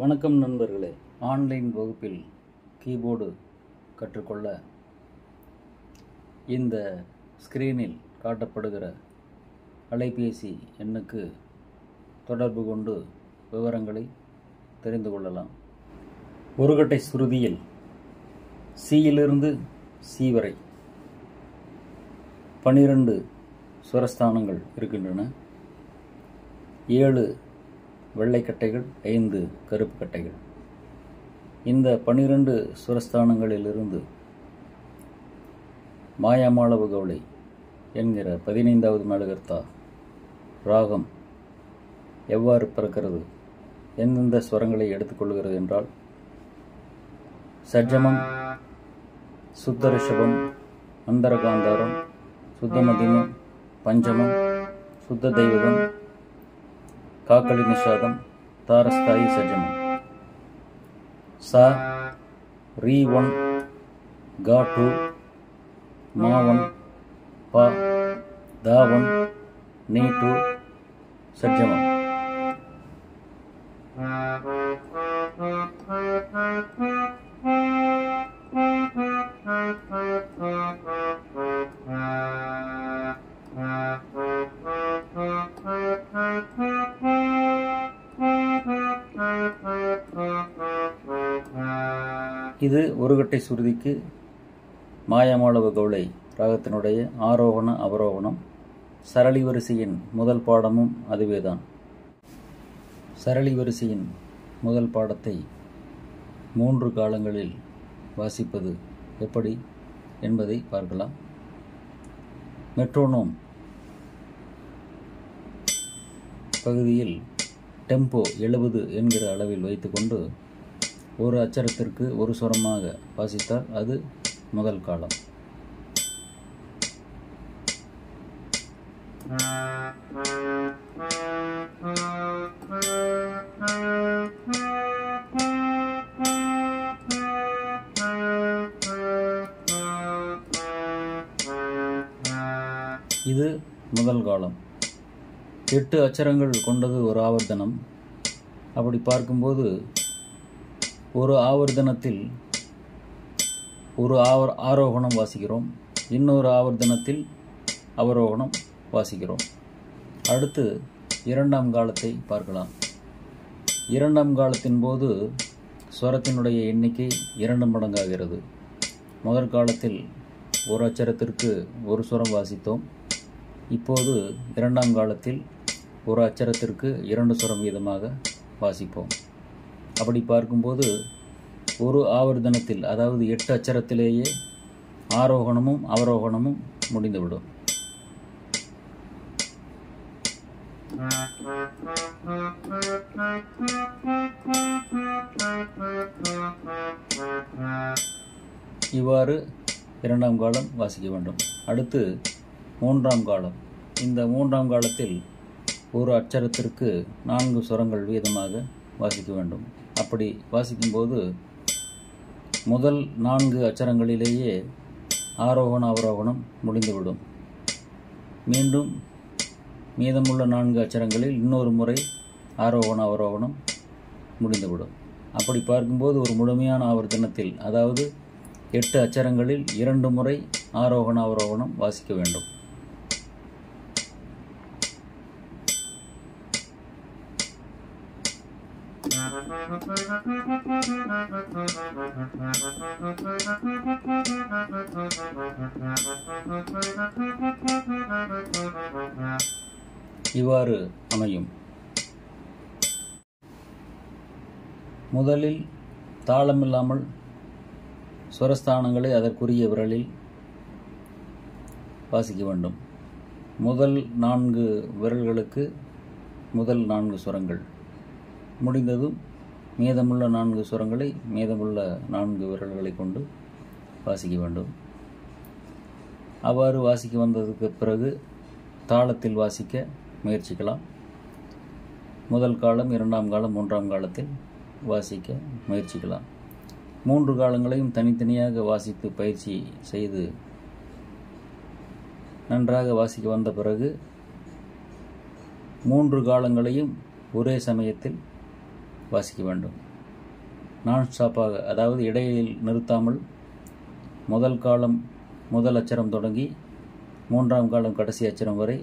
வணக்கம் நண்பர்களே. ஆன்லைன் வகுப்பில் கீபோர்டு கற்றுக்கொள்ள இந்த ஸ்க்ரீனில் காட்டப்படுகிற அலைபேசி எண்ணுக்கு தொடர்பு கொண்டு விவரங்களை தெரிந்து கொள்ளலாம். ஒருகட்டை சுருதியில் சியிலிருந்து சி வரை பனிரெண்டு சுரஸ்தானங்கள் இருக்கின்றன. ஏழு வெள்ளைக்கட்டைகள் ஐந்து கருப்பு கட்டைகள் இந்த பனிரெண்டு சுரஸ்தானங்களிலிருந்து மாயாமாளவு கவுளை என்கிற பதினைந்தாவது மேலகர்த்தா ராகம் எவ்வாறு பிறக்கிறது எந்தெந்த ஸ்வரங்களை எடுத்துக்கொள்கிறது என்றால் சஜ்ஜமம் சுத்த ரிஷபம் அந்தரகாந்தாரம் சுத்தமதிமம் பஞ்சமம் சுத்த தெய்வதம் కాకళి నిషాదం తారస్థాయి సజమం సా రీ వన్గా టూ మా వన్ ప దా వన్ నీ టూ సజ్జమం இது ஒருகட்டை சுருதிக்கு மாயமாளவு கவுளை ராகத்தினுடைய ஆரோகண அவரோகணம் சரளி வரிசையின் முதல் பாடமும் அதுவேதான். சரளி வரிசையின் முதல் பாடத்தை மூன்று காலங்களில் வாசிப்பது எப்படி என்பதை பார்க்கலாம். மெட்ரோனோம் பகுதியில் டெம்போ எழுபது என்கிற அளவில் வைத்துக்கொண்டு ஒரு அச்சரத்திற்கு ஒரு சுரமாக வாசித்தால் அது முதல் காலம். இது முதல் காலம். எட்டு அச்சரங்கள் கொண்டது ஒரு ஆவர்த்தனம். அப்படி பார்க்கும்போது ஒரு ஆவர்த்தனத்தில் ஒரு ஆவர் ஆரோகணம் வாசிக்கிறோம். இன்னொரு ஆவர்த்தனத்தில் அவரோகணம் வாசிக்கிறோம். அடுத்து இரண்டாம் காலத்தை பார்க்கலாம். இரண்டாம் காலத்தின் போது ஸ்வரத்தினுடைய எண்ணிக்கை இரண்டு மடங்காகிறது. முதற் காலத்தில் ஒரு அச்சரத்திற்கு ஒரு சுரம் வாசித்தோம். இப்போது இரண்டாம் காலத்தில் ஒரு அச்சரத்திற்கு இரண்டு சுரம் வீதமாக வாசிப்போம். அப்படி பார்க்கும்போது ஒரு ஆவர்த்தனத்தில் அதாவது எட்டு அச்சரத்திலேயே ஆரோகணமும் அவரோகணமும் முடிந்துவிடும். இவ்வாறு இரண்டாம் காலம் வாசிக்க வேண்டும். அடுத்து மூன்றாம் காலம். இந்த மூன்றாம் காலத்தில் ஒரு அச்சரத்திற்கு நான்கு சுரங்கள் வீதமாக வாசிக்க வேண்டும். அப்படி வாசிக்கும்போது முதல் நான்கு அச்சரங்களிலேயே ஆரோகண அவரோகணம் முடிந்துவிடும். மீண்டும் மீதமுள்ள நான்கு அச்சரங்களில் இன்னொரு முறை ஆரோகண அவரோகணம் முடிந்துவிடும். அப்படி பார்க்கும்போது ஒரு முழுமையான ஆவர்த்தனத்தில் அதாவது எட்டு அச்சரங்களில் இரண்டு முறை ஆரோகண அவரோகணம் வாசிக்க வேண்டும். இவ்வாறு அமையும். முதலில் தாளமில்லாமல் சுரஸ்தானங்களை அதற்குரிய விரலில் வாசிக்க வேண்டும். முதல் நான்கு விரல்களுக்கு முதல் நான்கு சுரங்கள் முடிந்ததும் மீதமுள்ள நான்கு சுரங்களை மீதமுள்ள நான்கு விரல்களை கொண்டு வாசிக்க வேண்டும். அவ்வாறு வாசிக்க வந்ததுக்கு பிறகு தாளத்தில் வாசிக்க முயற்சிக்கலாம். முதல் காலம் இரண்டாம் காலம் மூன்றாம் காலத்தில் வாசிக்க முயற்சிக்கலாம். மூன்று காலங்களையும் தனித்தனியாக வாசித்து பயிற்சி செய்து நன்றாக வாசிக்க வந்த பிறகு மூன்று காலங்களையும் ஒரே சமயத்தில் வாசிக்க வேண்டும். நான் ஸ்டாப்பாக அதாவது இடையில் நிறுத்தாமல் முதல் காலம் முதல் அச்சரம் தொடங்கி மூன்றாம் காலம் கடைசி அச்சரம் வரை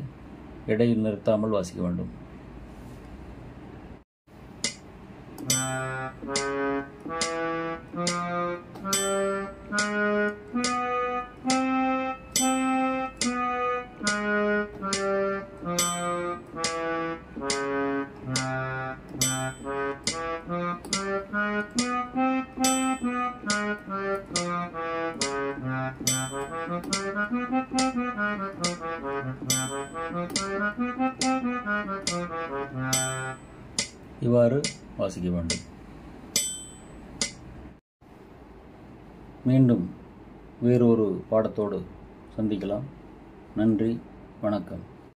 இடையில் நிறுத்தாமல் வாசிக்க வேண்டும். இவ்வாறு வாசிக்க வேண்டும். மீண்டும் வேறொரு பாடத்தோடு சந்திக்கலாம். நன்றி வணக்கம்.